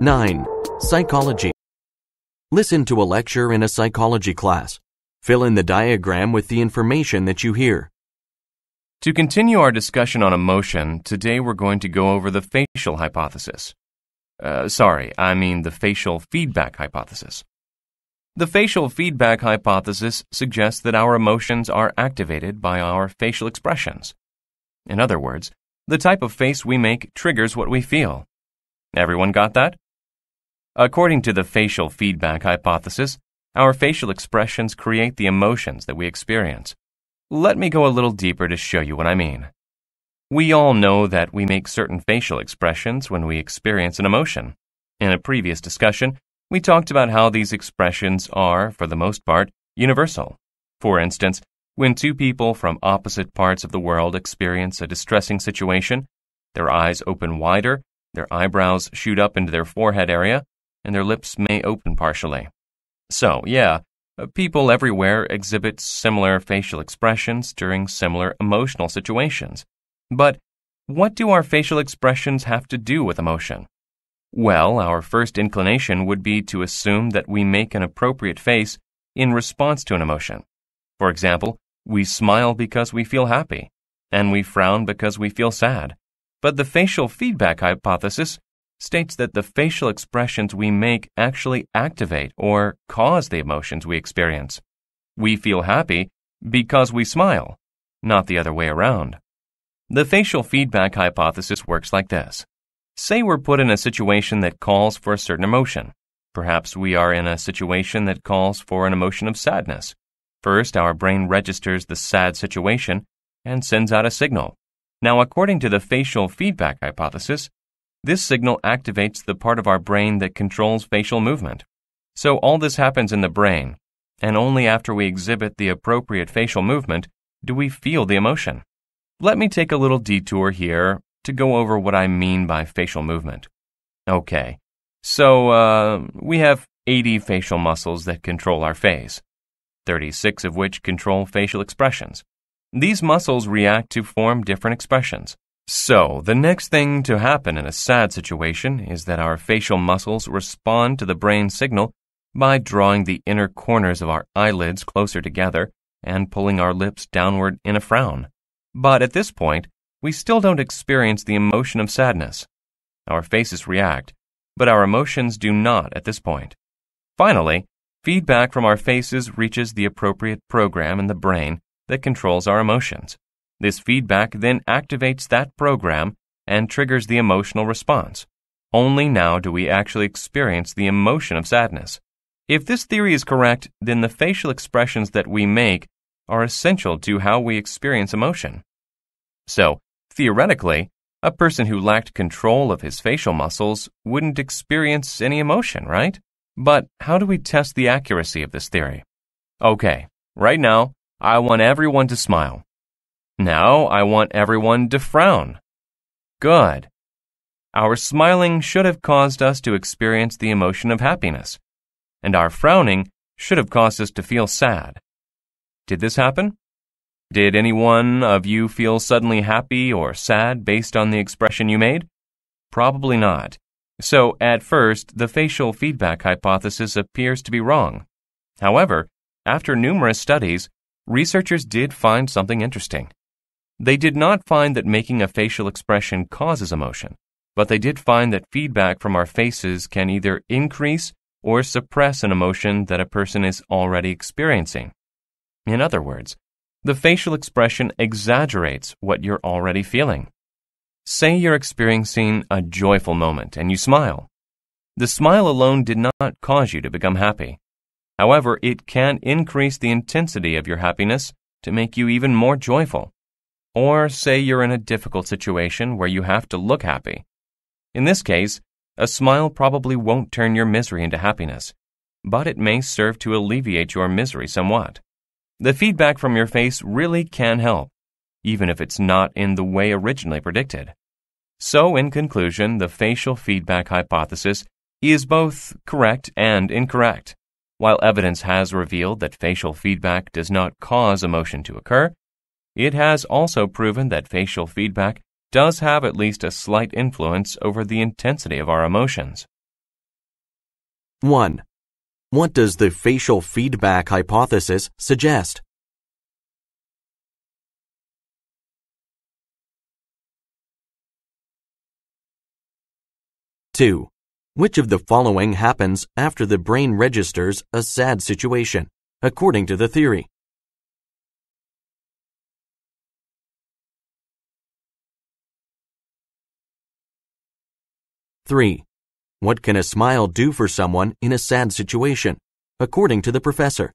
9. Psychology. Listen to a lecture in a psychology class. Fill in the diagram with the information that you hear. To continue our discussion on emotion, today we're going to go over the facial hypothesis. Uh, sorry, I mean the facial feedback hypothesis. The facial feedback hypothesis suggests that our emotions are activated by our facial expressions. In other words, the type of face we make triggers what we feel. Everyone got that? According to the facial feedback hypothesis, our facial expressions create the emotions that we experience. Let me go a little deeper to show you what I mean. We all know that we make certain facial expressions when we experience an emotion. In a previous discussion, we talked about how these expressions are, for the most part, universal. For instance, when two people from opposite parts of the world experience a distressing situation, their eyes open wider, their eyebrows shoot up into their forehead area, and their lips may open partially. So, yeah, uh, people everywhere exhibit similar facial expressions during similar emotional situations. But what do our facial expressions have to do with emotion? Well, our first inclination would be to assume that we make an appropriate face in response to an emotion. For example, we smile because we feel happy, and we frown because we feel sad. But the facial feedback hypothesis states that the facial expressions we make actually activate or cause the emotions we experience. We feel happy because we smile, not the other way around. The facial feedback hypothesis works like this. Say we're put in a situation that calls for a certain emotion. Perhaps we are in a situation that calls for an emotion of sadness. First, our brain registers the sad situation and sends out a signal. Now, according to the facial feedback hypothesis, this signal activates the part of our brain that controls facial movement. So all this happens in the brain, and only after we exhibit the appropriate facial movement do we feel the emotion. Let me take a little detour here to go over what I mean by facial movement. Okay, so uh, we have 80 facial muscles that control our face, 36 of which control facial expressions. These muscles react to form different expressions. So, the next thing to happen in a sad situation is that our facial muscles respond to the brain signal by drawing the inner corners of our eyelids closer together and pulling our lips downward in a frown. But at this point, we still don't experience the emotion of sadness. Our faces react, but our emotions do not at this point. Finally, feedback from our faces reaches the appropriate program in the brain that controls our emotions. This feedback then activates that program and triggers the emotional response. Only now do we actually experience the emotion of sadness. If this theory is correct, then the facial expressions that we make are essential to how we experience emotion. So, theoretically, a person who lacked control of his facial muscles wouldn't experience any emotion, right? But how do we test the accuracy of this theory? Okay, right now, I want everyone to smile. Now I want everyone to frown. Good. Our smiling should have caused us to experience the emotion of happiness, and our frowning should have caused us to feel sad. Did this happen? Did any one of you feel suddenly happy or sad based on the expression you made? Probably not. So, at first, the facial feedback hypothesis appears to be wrong. However, after numerous studies, researchers did find something interesting. They did not find that making a facial expression causes emotion, but they did find that feedback from our faces can either increase or suppress an emotion that a person is already experiencing. In other words, the facial expression exaggerates what you're already feeling. Say you're experiencing a joyful moment and you smile. The smile alone did not cause you to become happy. However, it can increase the intensity of your happiness to make you even more joyful. Or say you're in a difficult situation where you have to look happy. In this case, a smile probably won't turn your misery into happiness, but it may serve to alleviate your misery somewhat. The feedback from your face really can help, even if it's not in the way originally predicted. So, in conclusion, the facial feedback hypothesis is both correct and incorrect. While evidence has revealed that facial feedback does not cause emotion to occur, it has also proven that facial feedback does have at least a slight influence over the intensity of our emotions. 1. What does the facial feedback hypothesis suggest? 2. Which of the following happens after the brain registers a sad situation, according to the theory? Three. What can a smile do for someone in a sad situation, according to the professor?